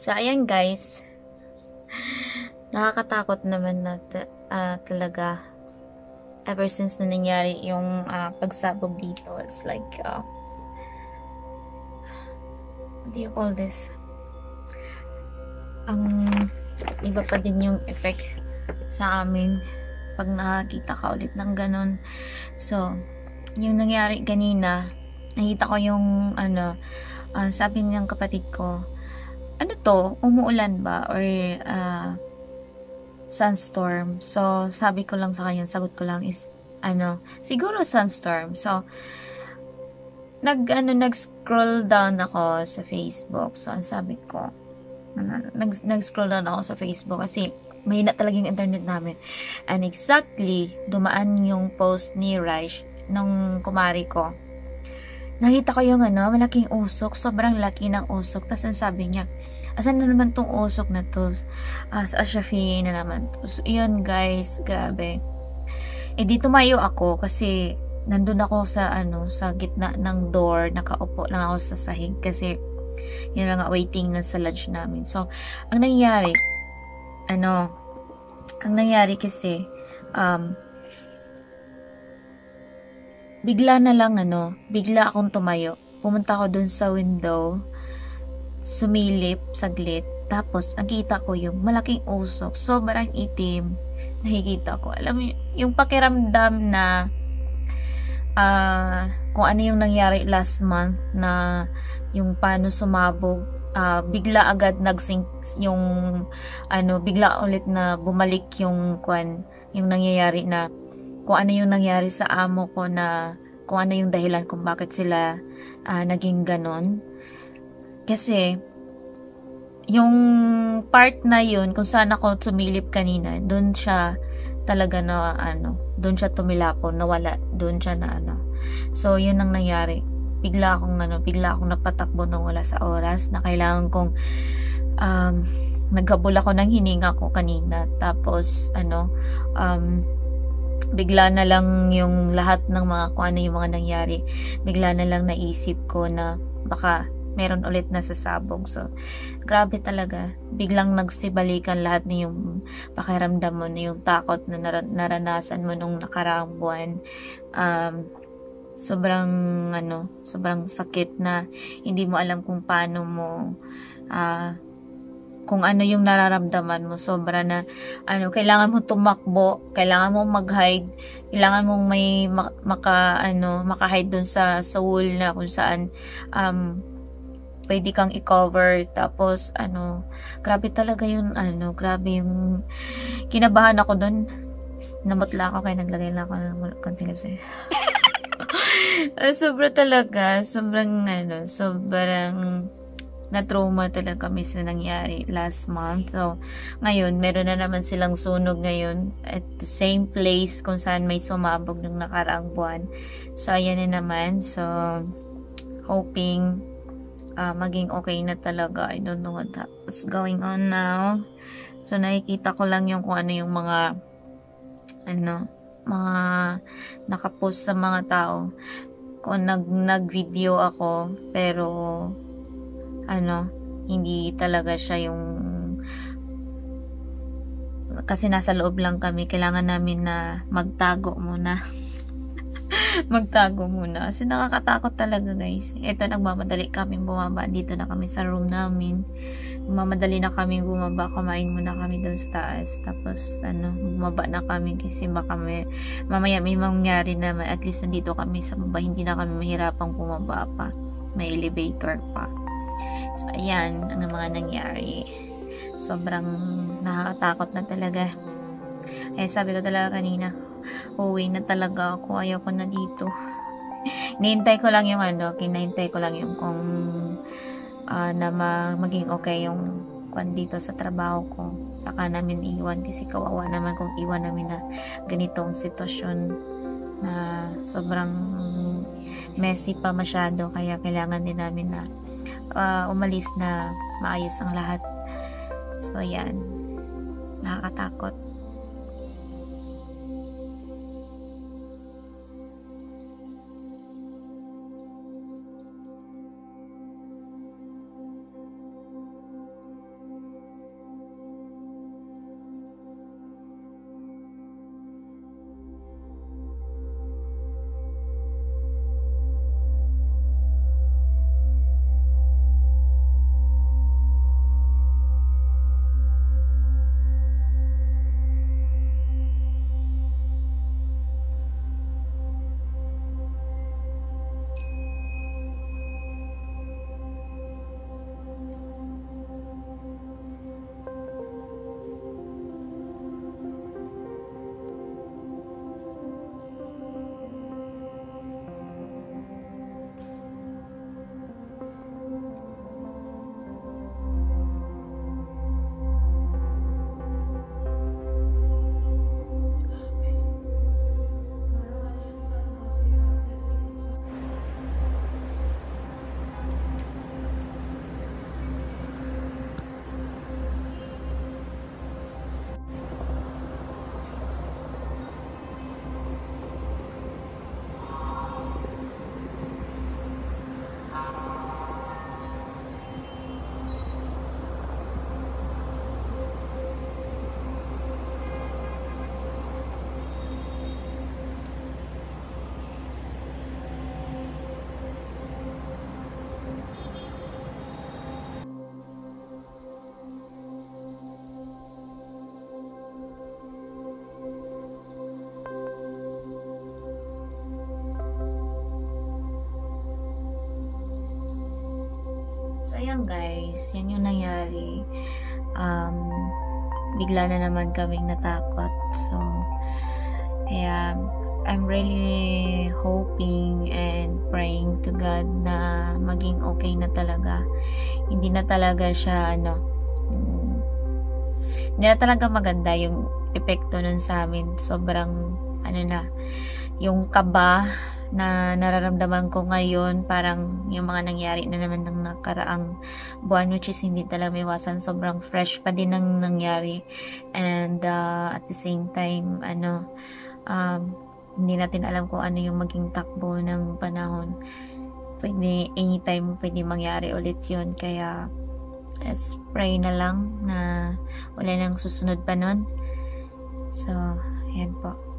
So, ayan guys. Nakakatakot naman na uh, talaga ever since na nangyari yung uh, pagsabog dito. It's like, uh, what do you call this? Ang iba pa din yung effects sa amin pag nakakita ka ulit ng ganun. So, yung nangyari kanina, nakita ko yung ano, uh, sabi ng kapatid ko, ano to, umuulan ba? Or, uh, sunstorm. So, sabi ko lang sa kanya, sagot ko lang is, ano, siguro sunstorm. So, nag, ano, nag-scroll down ako sa Facebook. So, ang sabi ko, ano, nag, nag-scroll down ako sa Facebook kasi mahina talaga yung internet namin. And exactly, dumaan yung post ni Raish nung kumari ko. Nakita ko yung ano, malaking usok. Sobrang laki ng usok. Tapos ang sabi niya, asan na naman tong usok na to? As uh, Ashafi na naman to. So, yun guys, grabe. Eh, dito mayo ako kasi nandun ako sa ano, sa gitna ng door. Nakaupo lang ako sa sahig kasi yun lang nga waiting na sa lodge namin. So, ang nangyari, ano, ang nangyari kasi, um, bigla na lang, ano, bigla akong tumayo. Pumunta ako dun sa window, sumilip, saglit, tapos, ang kita ko yung malaking usok, sobrang itim, nakikita ko. Alam mo, yung pakiramdam na, uh, kung ano yung nangyari last month, na, yung paano sumabog uh, bigla agad nagsink yung ano bigla ulit na bumalik yung kwan yung nangyayari na kung ano yung nangyari sa amo ko na kung ano yung dahilan kung bakit sila uh, naging ganon. Kasi yung part na yun kung saan ako sumilip kanina doon siya talaga na ano doon siya tumilapo nawala doon siya na ano. So yun ang nangyari. Bigla akong ano, bigla akong napatakbo nang wala sa oras na kailangan kong um, naghabol ako ng hininga ko kanina. Tapos ano um, bigla na lang yung lahat ng mga kung ano yung mga nangyari bigla na lang naisip ko na baka meron ulit na sasabog so grabe talaga. Biglang nagsibalikan lahat na yung pakiramdam mo na yung takot na nar- naranasan mo nung nakaraang buwan. Um, sobrang ano, sobrang sakit na hindi mo alam kung paano mo uh, kung ano yung nararamdaman mo. Sobra na ano kailangan mo tumakbo kailangan mo mag-hide kailangan mong may maka ano maka-hide doon sa soul na kung saan um pwede kang i-cover. Tapos ano grabe talaga yung ano grabe yung kinabahan ako doon namutla ako kaya naglagay lang ako ng konting lipstick. Uh, sobra talaga, sobrang ano, sobrang na-trauma talaga kami sa nangyari last month. So, ngayon, meron na naman silang sunog ngayon at the same place kung saan may sumabog ng nakaraang buwan. So, ayan na naman. So, hoping uh, maging okay na talaga. I don't know what what's going on now. So, nakikita ko lang yung kung ano yung mga ano, mga nakapost sa mga tao kung nag nag-video ako pero ano hindi talaga siya yung kasi nasa loob lang kami kailangan namin na magtago muna. Magtago muna. Kasi nakakatakot talaga guys. Ito nagmamadali kami bumaba. Dito na kami sa room namin. Mamadali na kami bumaba, kumain muna kami doon sa taas. Tapos, ano, bumaba na kami kasi baka may, mamaya may mangyari na at least nandito kami sa baba, hindi na kami mahirapang bumaba pa. May elevator pa. So, ayan, ang mga nangyari. Sobrang nakakatakot na talaga. Eh, sabi ko talaga kanina, uwi na talaga ako, ayaw ko na dito. Nihintay ko lang yung ano, kinahintay ko lang yung kung uh, na ma- maging okay yung kwan dito sa trabaho ko. Saka namin iwan kasi kawawa naman kung iwan namin na ganitong sitwasyon na sobrang messy pa masyado kaya kailangan din namin na uh, umalis na maayos ang lahat. So, yan. Nakakatakot. Guys, yan yung nangyari. Um, bigla na naman kaming natakot. So, kaya, I'm really hoping and praying to God na maging okay na talaga. Hindi na talaga siya, ano, mm, hindi na talaga maganda yung epekto nun sa amin. Sobrang, ano na, yung kaba na nararamdaman ko ngayon, parang yung mga nangyari na naman ng nakaraang buwan, which is hindi talaga may iwasan. Sobrang fresh pa din ang nangyari. And uh, at the same time, ano, um, hindi natin alam kung ano yung maging takbo ng panahon. Pwede, anytime pwede mangyari ulit yun. Kaya, let's pray na lang na wala nang susunod pa nun. So, yan po.